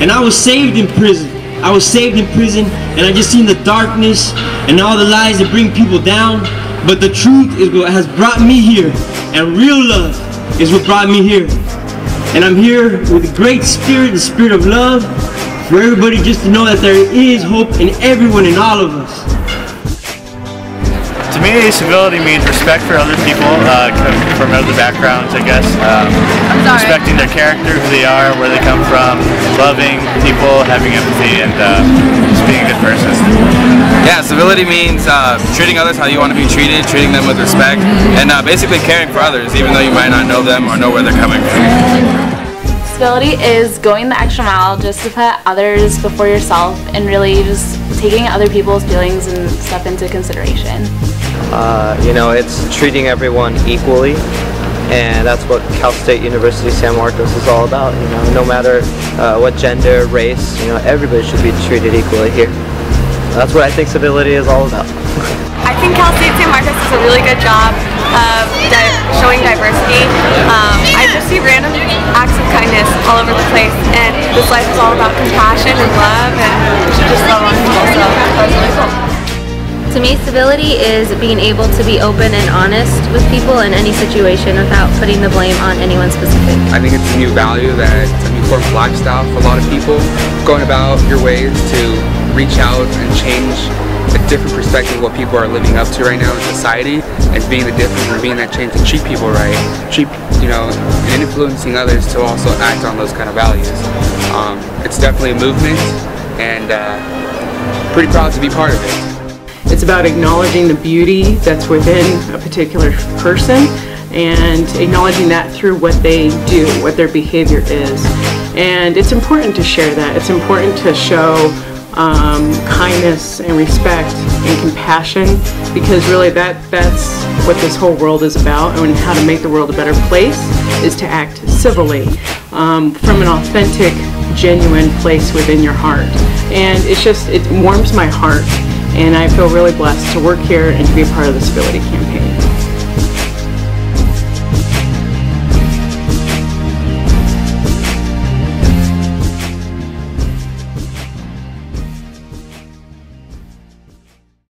And I was saved in prison. I was saved in prison and I just seen the darkness and all the lies that bring people down. But the truth is what has brought me here. And real love is what brought me here. And I'm here with a great spirit, the spirit of love, for everybody just to know that there is hope in everyone and all of us. To me, civility means respect for other people uh, from other backgrounds, I guess. Um, respecting their character, who they are, where they come from, loving people, having empathy, and uh, just being a good person. Yeah, civility means uh, treating others how you want to be treated, treating them with respect, and uh, basically caring for others, even though you might not know them or know where they're coming from. Civility is going the extra mile just to put others before yourself and really just taking other people's feelings and stuff into consideration. Uh, you know, it's treating everyone equally, and that's what Cal State University San Marcos is all about. You know, no matter uh, what gender, race, you know, everybody should be treated equally here. That's what I think civility is all about. I think Cal State San Marcos does a really good job of di showing diversity. Um, I just see random acts of kindness all over the place, and this life is all about compassion and love, and just love on people. So that really cool. To me, civility is being able to be open and honest with people in any situation without putting the blame on anyone specific. I think it's a new value that it's a new form of lifestyle for a lot of people. Going about your ways to reach out and change a different perspective of what people are living up to right now in society and being the difference and being that change to treat people right, treat, you know, and influencing others to also act on those kind of values. Um, it's definitely a movement and uh, pretty proud to be part of it. It's about acknowledging the beauty that's within a particular person and acknowledging that through what they do, what their behavior is. And it's important to share that. It's important to show um, kindness and respect and compassion because really that that's what this whole world is about and how to make the world a better place is to act civilly um, from an authentic genuine place within your heart and it's just it warms my heart and I feel really blessed to work here and to be a part of the Civility campaign.